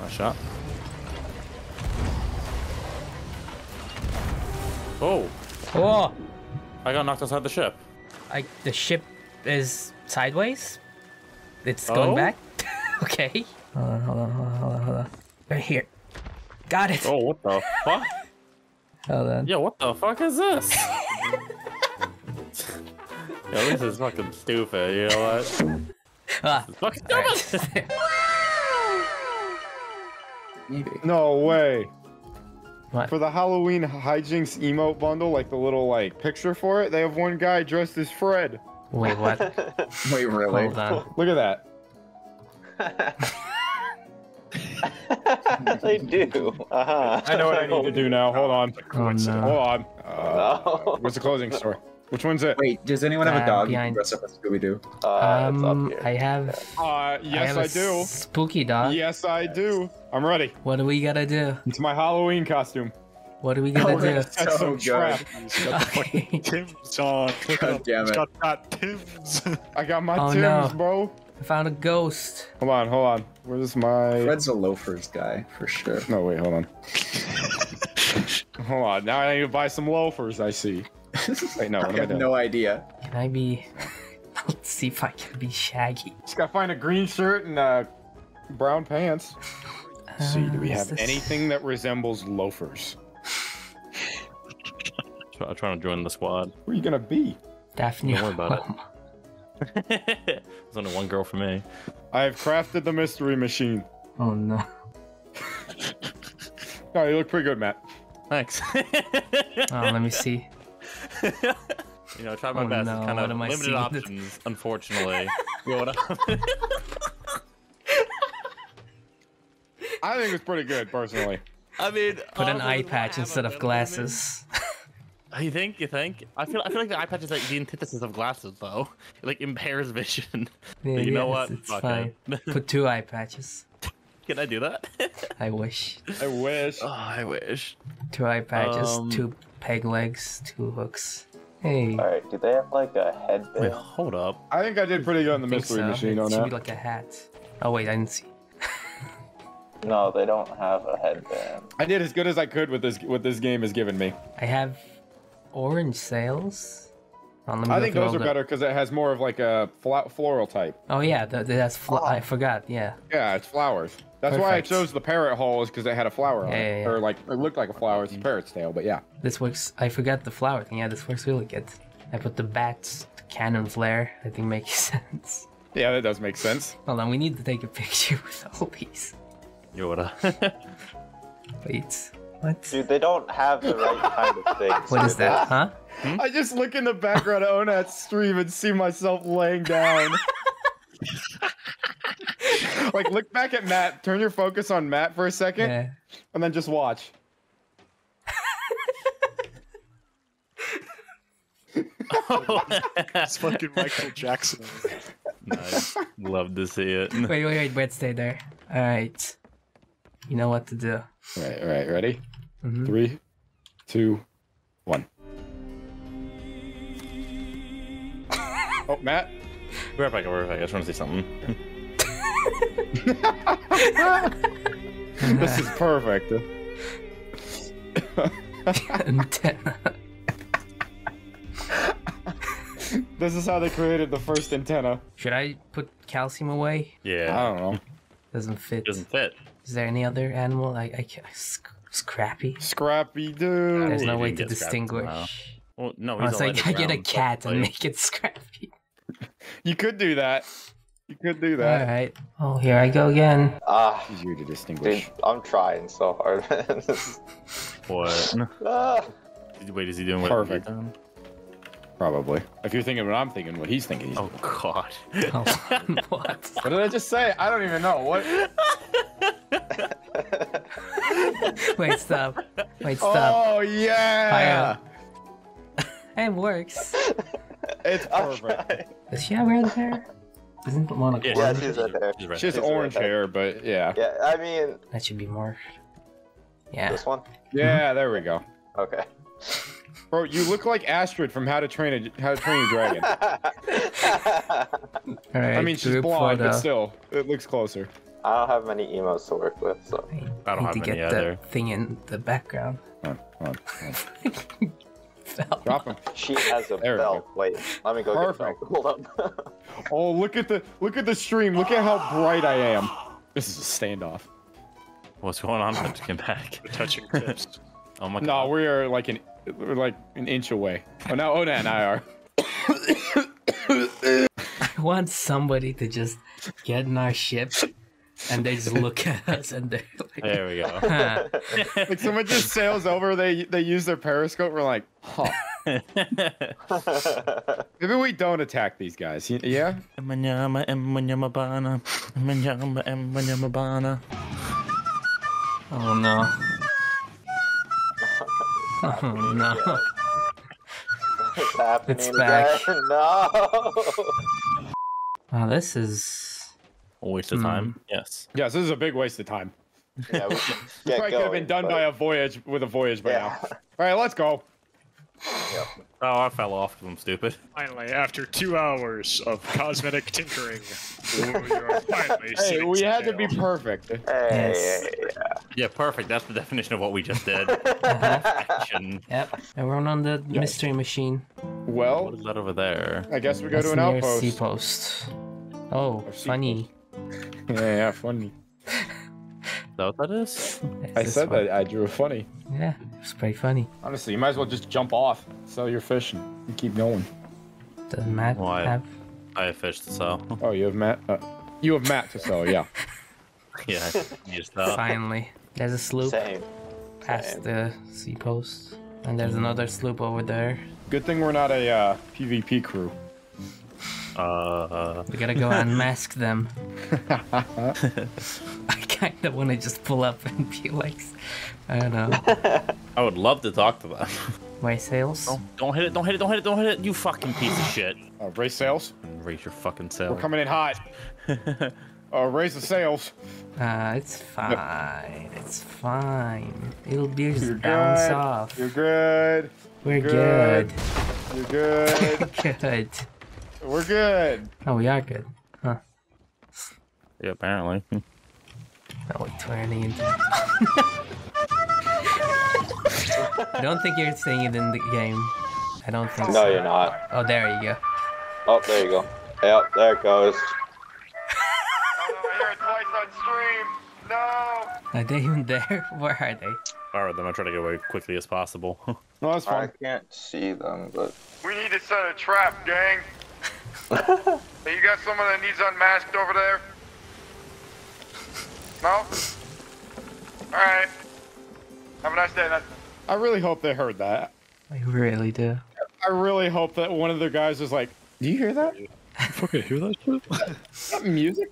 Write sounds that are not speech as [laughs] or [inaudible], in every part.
Nice shot. Oh, Oh, I got knocked outside the ship. I, the ship is sideways. It's going Oh? back. [laughs] okay. Hold on, hold on, hold on, hold on, hold on. Right here. Got it. Oh, what the [laughs] fuck? Hold on. Yo, what the fuck is this? Yo, this is fucking stupid. You know what? Ah, Fucking alright. [laughs] stupid. No way. What? For the Halloween hijinks emote bundle, like the little like picture for it, they have one guy dressed as Fred. Wait, what? [laughs] Wait, really? Hold on. Look at that. [laughs] they do. Uh-huh. I know what I need to do now. Hold on. Oh no. Hold on. Uh, [laughs] No. what's the closing store? Which one's it? Wait, does anyone have Uh, a dog you can behind- dress up as Scooby Doo? Uh, Um. I have. Uh, yes, have I, a do. Spooky dog. Yes, I do. I'm ready. What do we gotta do? It's my Halloween costume. What do we gotta do? Set [laughs] So good. trap. [laughs] [laughs] Okay. Tim's on. Look God damn it. got, got Tim's. I got my Oh, Tim's, no. bro. I found a ghost. Hold on, hold on. Where's my? Fred's a loafers guy for sure. No, wait, hold on. hold on. Now I need to buy some loafers. I see. [laughs] Wait, no. I What I have no idea. Can I be? Let's see if I can be Shaggy. Just gotta find a green shirt and uh, brown pants. Let's see, do we Uh, have this- anything that resembles loafers? [laughs] I'm trying to join the squad. Where are you gonna be? Daphne? Don't worry about it. [laughs] There's only one girl for me. I have crafted the mystery machine. Oh no. No, you look pretty good, Matt. Thanks. Oh, let me see. You know, I tried my Oh, best. no, It's kind what of limited seeing? options, [laughs] unfortunately. you know I- I think it's pretty good, personally. I mean, Put an um, eye patch instead of glasses. image. [laughs] You think? You think? I feel. I feel like the eye patch is like the antithesis of glasses, though. [laughs] It, like impairs vision. Yeah, you know what? It's Fuck fine. it. Put two eye patches. Can I do that? [laughs] I wish. I wish. oh, I wish. Two eye patches, Um, two peg legs, two hooks. Hey. Alright, do they have like a Wait, headband? hold up. I think I did pretty good on the mystery so. machine it on should that. be like a hat. Oh wait, I didn't see. No, they don't have a headband. I did as good as I could with this what this game has given me. I have orange sails. Oh, let me I go think those are the- better because it has more of like a fla- floral type. Oh yeah, th- th- that's fl- I forgot. Yeah. Yeah, it's flowers. That's why I chose the parrot hole is because it had a flower on it, yeah, yeah. or like it looked like a flower. It's a parrot's tail, but yeah. This works. I forgot the flower thing. Yeah, this works really good. I put the bats, the cannon flare. I think makes [laughs] sense. Yeah, that does make sense. Hold on, we need to take a [laughs] picture with all these. Yoda. [laughs] Wait, what? Dude, they don't have the right kind of things. What do is they? that? Huh? Hmm? I just look in the background of Onat's stream and see myself laying down. [laughs] like look back at Matt, turn your focus on Matt for a second, Yeah. and then just watch. [laughs] It's fucking [laughs] Michael Jackson. nice. Love to see it. Wait, wait, wait, wait, stay there. All right. You know what to do. All right, all right, ready? Mhm. Three, two, one. oh, Matt. Be right back. Be right back. I just want to see something. [laughs] This is perfect. Antenna. This is how they created the first antenna. Should I put calcium away? Yeah. I don't know. Doesn't fit. It doesn't fit. Is there any other animal? I, I can't. Sc- Scrappy. Scrappy dude. There's you no way to get Scrappy somehow. distinguish. Well, no, he's Unless I, I get a underground, so, cat and like- make it Scrappy. You could do that. You could do that. All right. Oh, here I go again. Ah, Easier to distinguish. dude, I'm trying so hard. [laughs] What? ah. Wait, is he doing what? Perfect. Probably. If you're thinking what I'm thinking, what he's thinking. He's... Oh God. Hold [laughs] [laughs] what? What did I just say? I don't even know. What? Wait, stop. Wait, stop. Oh yeah. It works. It's I'm perfect. trying. Does she have red hair? Isn't one a Yeah, Yeah, quarter? she's in there. She's right. She has She's orange right. hair, but yeah. Yeah, I mean, That should be morphed. Yeah. this one? Yeah, there we go. Okay. Bro, you look like Astrid from How to Train a How to Train Your Dragon. [laughs] All right. I mean, she's group blonde, photo. but still, it looks closer. I don't have many emos to work with, so. I don't need have to many get either. the thing in the background. Hold on, hold on, hold on. [laughs] Fell. Drop him. She has a There belt. Wait, let me go Perfect. get the belt. Hold up. Oh, look at the look at the stream. Look at how bright I am. This is a standoff. What's going on? Let's get back. The [laughs] touching tips. Oh my god. No, we are like an we're like an inch away. Oh, now Oda and I are. [coughs] [coughs] I want somebody to just get in our ship and they just look at [laughs] us and they're like, There we go. huh. [laughs] Like someone just sails over. They they use their periscope. We're like, huh. [laughs] Maybe we don't attack these guys. Yeah. Emanyama, emanyama bana. Emanyama, emanyama bana. Oh no. Oh no. it's happening It's back. again. No. Wow, this is. A waste of time. Yes. Yes, this is a big waste of time. yeah, we [laughs] should This get probably could have been done but- by a voyage with a voyage by Yeah. now. All right, let's go. Oh, I fell off because I'm stupid. Finally, after two hours of cosmetic tinkering, we are finally Hey, we had to be perfect. Hey, Yes. yeah. Yeah, perfect. That's the definition of what we just did. [laughs] Uh-huh. Action. Yep. Everyone on the Yeah. mystery machine. Well, is that over there? I guess we go That's to an near outpost. sea post. Oh, Or sea funny. Yeah, yeah, funny. Is that what that is? I This said one. that I drew a funny. Yeah, it's pretty funny. Honestly, you might as well just jump off, sell your fish, and keep going. Does Matt Why? have? I have fish to sell. [laughs] Oh, you have Matt. Uh, you have Matt to sell. Yeah. [laughs] yeah, you just Finally. There's a sloop Same. past same. the sea post. And there's another sloop over there. Good thing we're not a uh, PvP crew. Uh, We gotta go unmask them. [laughs] [laughs] I kinda wanna just pull up and be like, I don't know. I would love to talk to them. Way sails? Don't, don't hit it, don't hit it, don't hit it, don't hit it, you fucking piece of shit. Uh, raise sails. Raise your fucking sail. We're coming in hot. [laughs] Uh, raise the sails. Uh, it's fine. It's fine. It'll be just You're bounce good. off. You're good. We're good. good. You're good. Good. We're good. Oh, we are good. Huh. Yeah, apparently. Wait, turning into. I don't think you're seeing it in the game. I don't think No, so. you're not. Oh, there you go. Oh, there you go. Yep, there it goes. I hear it twice on stream. No. Are they even there? [laughs] Where are they? Alright, then I'll try to get away quickly as possible. [laughs] No, that's fine. I can't see them, but We need to set a trap, gang. Hey, you got someone that needs unmasked over there? No? Alright. Have a nice day, then. I really hope they heard that. I really do. I really hope that one of the guys is like, "Do you hear that? Fucking hear that shit? [laughs] That music?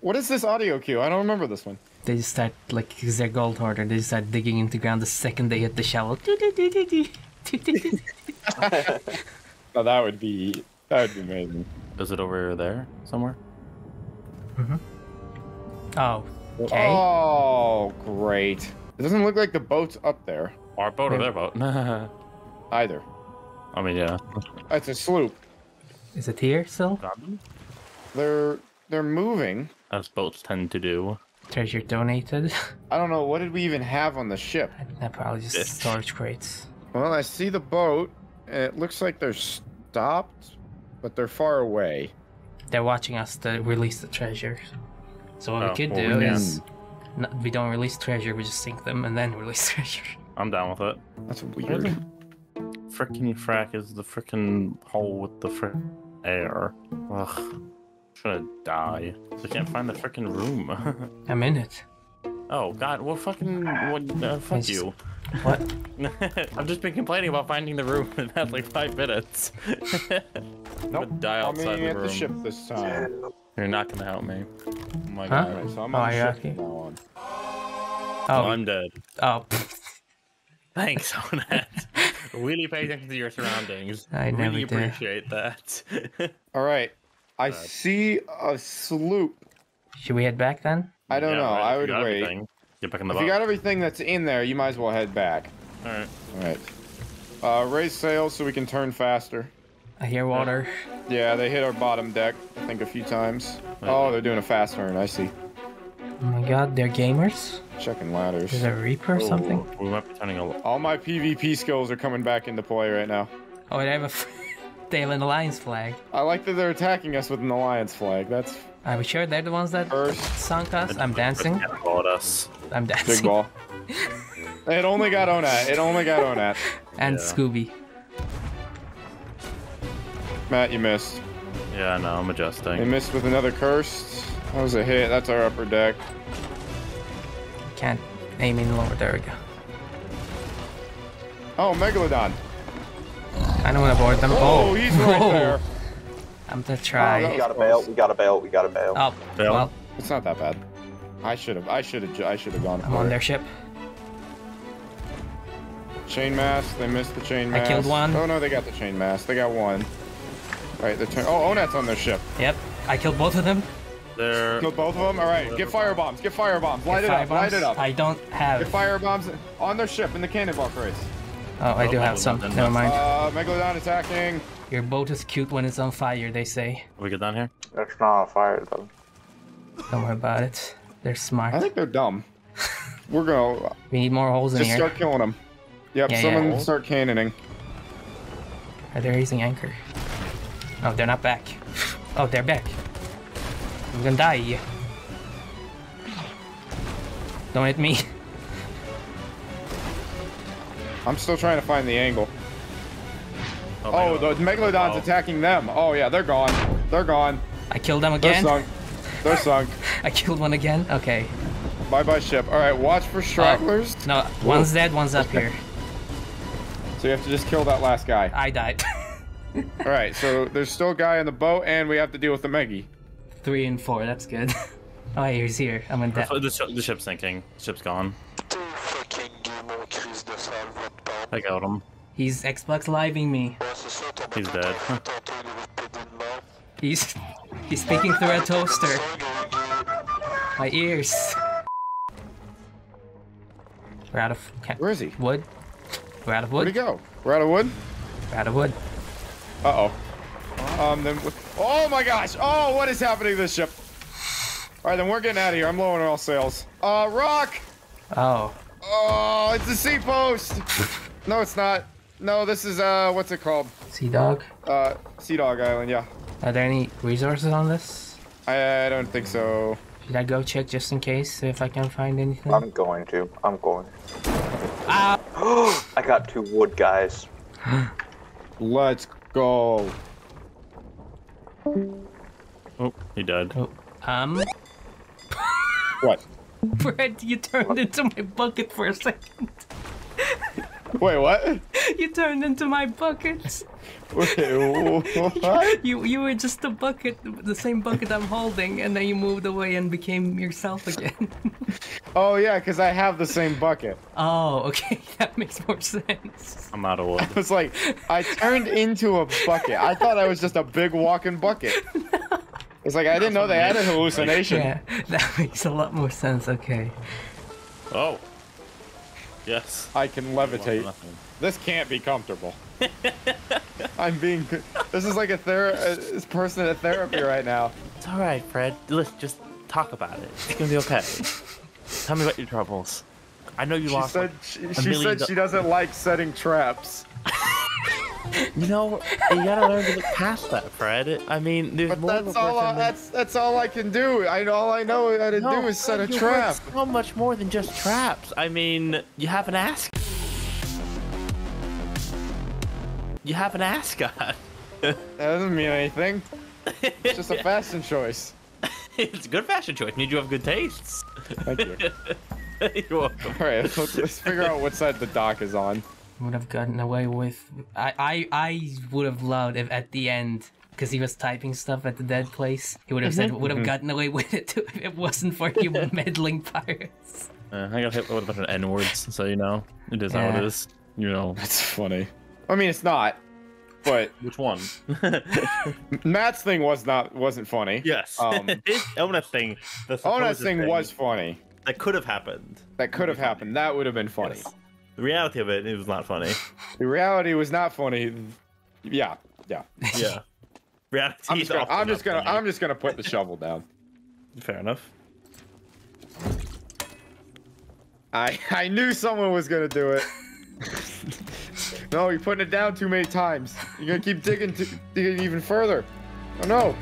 What is this audio cue? I don't remember this one." They just start, like, because they're gold hoarder, they just start digging into ground the second they hit the shovel. [laughs] Oh, that would be that would be amazing. Is it over there somewhere? Mm-hmm. Oh, oh, okay. Oh, great! It doesn't look like the boat's up there oh, Our boat or their boat? [laughs] Either. I mean, yeah. It's a sloop. Is it here still? They're they're moving. As boats tend to do. Treasure donated. I don't know what did we even have on the ship. That probably just Fish. storage crates. Well, I see the boat. and It looks like they're stopped, but they're far away. They're watching us to release the treasure. So what Oh, we could well, do we is, no, we don't release treasure, we just sink them and then [laughs] release treasure. I'm down with it. That's weird. Really? Frickin' frack is the frickin' hole with the frick air. Ugh. I'm gonna die. I can't find the frickin' room. [laughs] I'm in it. oh god, well fucking what uh, fuck It's- you. What? [laughs] I've just been complaining about finding the room in that like five minutes. Nope. die I'm outside meeting the at the ship this time. You're not gonna help me. Oh my Huh? god. Alright, so I'm Oh, on the ship from now on. Oh, Well, I'm dead. oh, [laughs] Thanks, Onat. [laughs] really pay attention to your surroundings. I never really do. appreciate that. [laughs] All right. I Bad. see a sloop. should we head back then? I don't Yeah, know. right, I if you would got wait. everything, Get back in the If boat. you got everything that's in there, you might as well head back. Alright. All right. Uh, raise sails so we can turn faster. I hear water. Yeah, they hit our bottom deck, I think, a few times. Right. Oh, they're doing a fast turn. I see. Oh my god, they're gamers? Checking ladders. Is there a Reaper or something? We might be turning a. All my PvP skills are coming back into play right now. Oh, they have a [laughs] they have an alliance flag. I like that they're attacking us with an alliance flag. That's Are we sure they're the ones that First. sunk us? I'm dancing. Cannonball us. I'm dancing. big ball. [laughs] it only got Onat. It only got Onat. And Yeah. Scooby. Matt, you missed. Yeah, no, I'm adjusting. They missed with another cursed. That was a hit. That's our upper deck. Can't aim any lower. There we go. Oh, Megalodon. I don't want to board them. Oh, oh, he's right Whoa. there. I'm gonna try. Oh, We got a bail. We got a bail. We got a bail. Oh, Bail. well, It's not that bad. I should have. I should have. I should have gone I'm for on it. their ship. Chain mass. They missed the chain I killed one. Oh no, they got the chain mass. They got one. All right, they're turn. Oh, Onat's on their ship. Yep, I killed both of them. They're. Killed both of them. All right, get fire bombs. Get fire bombs. Light it up. Firebombs. Light it up. I don't Get have. fire bombs on their ship in the cannonball race. Oh, I do Oh, have some. then Never no. mind. Uh, Megalodon attacking. Your boat is cute when it's on fire, they say. we get down here? It's not on fire though. Don't worry about it. They're smart. I think they're dumb. [laughs] We're gonna We need more holes in just here. start killing them. Yep, Yeah, someone yeah. start cannoning. Are they raising anchor? Oh, they're not back. Oh, they're back. I'm gonna die. Don't hit me. [laughs] I'm still trying to find the angle. Oh my Oh, God. the Megalodon's Wow. attacking them. Oh yeah, they're gone. They're gone. I killed them again? They're again. sunk. They're sunk. [laughs] I killed one again. Okay. Bye bye ship. All right, watch for stragglers. No, one's dead, one's up [laughs] here. So you have to just kill that last guy. I died. All right, so there's still a guy in the boat, and we have to deal with the Meggy. Three and four. That's good. [laughs] Oh, he's here. I'm in death. The, ship, the ship's sinking. The ship's gone. fucking mon crise de salle, votre part. I got him. He's Xbox living me. Ouais, c'est ça, ton He's dead. t'as- tantôt, il avait pété de mort. He's he's speaking through a toaster. My ears. We're out of Where is he? wood. We're out of wood. Where'd he go? We're out of wood. We're out of wood. Uh oh. Um. Then. Oh my gosh. Oh, what is happening to this ship? All right, then we're getting out of here. I'm lowering all sails. Uh, rock. Oh, Oh, it's a sea post. [laughs] no, it's not. No, this is uh, what's it called? sea dog. Uh, Sea Dog Island. Yeah. Are there any resources on this? I, I don't think so. Should I go check just in case if I can find anything? I'm going to. I'm going. Ah! [gasps] I got two wood guys. [gasps] Let's go. Oh, he died. Oh, um, What? [laughs] Brett, you turned into my bucket for a second. [laughs] Wait, what? [laughs] You turned into my bucket. [laughs] Wait, [laughs] what? You you were just a bucket, the same bucket I'm holding, and then you moved away and became yourself again. Oh yeah, because I have the same bucket. oh, okay, that makes more sense. I'm out of wood. It's like I turned into a bucket. I thought I was just a big walking bucket. It's like I didn't know they had a hallucination. Yeah, that makes a lot more sense. Okay. Oh. Yes. I can levitate. This can't be comfortable. [laughs] I'm being. This is like a ther- uh, this person at therapy right now. It's all right, Fred. Let's just talk about it. It's gonna be okay. Tell me about your troubles. I know you She lost. said like, she, she said she doesn't like setting traps. [laughs] you know, you gotta learn to look past that, Fred. I mean, there's But more that's all. I, than- that's that's all I can do. I all I know how to No, do is set a trap. So much more than just traps. I mean, you have an ask. You have an ascot. That doesn't mean anything. It's just a [laughs] fashion choice. it's a good fashion choice. Means you have good tastes. Thank you. [laughs] You're welcome. All right, let's, let's figure out what side the dock is on. Would have gotten away with. I I I would have loved if at the end. Because he was typing stuff at the dead place, he would have said would have gotten away [laughs] with it too if it wasn't for you [laughs] meddling pirates. Uh, I got hit with a bunch of N words, so you know it is how it is. You know That's funny. I mean, it's not, but [laughs] which one? Matt's thing was not wasn't funny. yes. Um, His Ona thing. The Ona's supposed thing was funny. that could have happened. That could have happened. That would have been funny. Yes. The reality of it, it was not funny. The reality was not funny. Yeah, yeah. [laughs] Yeah. Reality. I'm just gonna, I'm just gonna. I'm just gonna put the shovel down. Fair enough. I I knew someone was gonna do it. no, you're putting it down too many times. You're gonna keep digging, to, digging even further. Oh no!